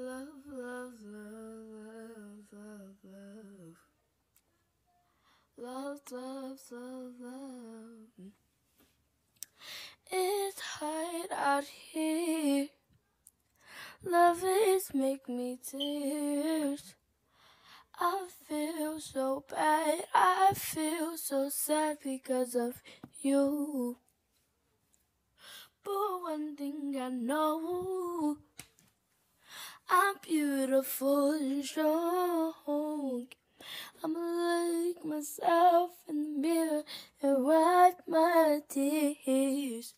Love, love, love, love, love, love. Love, love, love. It's hard out here. Love is make me tears. I feel so bad. I feel so sad because of you. But one thing I know, I'm beautiful and strong. I'ma look myself in the mirror and wipe my tears.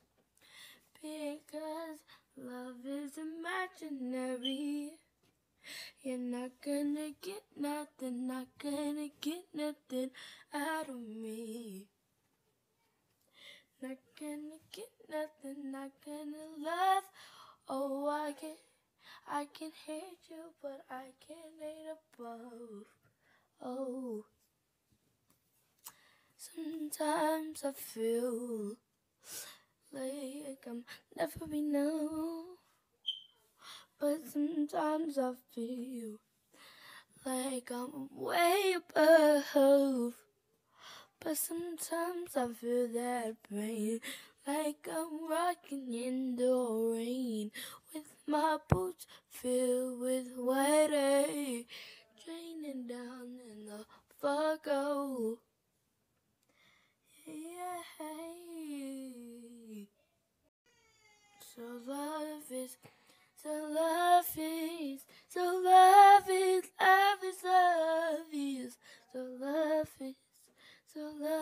Because love is imaginary. You're not gonna get nothing, not gonna get nothing out of me. Not gonna get nothing, not gonna love. I can, hate you, but I can't hate above. Oh, sometimes I feel like I'm never enough, but sometimes I feel like I'm way above. But sometimes I feel that pain like I'm rocking in the my boots filled with wet draining down in the Fargo. Oh, yeah. So love is, so love is, so love is, love is, love is, so love is, so love.